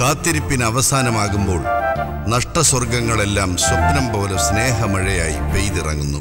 കാത്തിരിപ്പിന് അവസാനമാകുമ്പോൾ നഷ്ടസ്വർഗങ്ങളെല്ലാം സ്വപ്നം പോലെ സ്നേഹമഴയായി പെയ്തിറങ്ങുന്നു.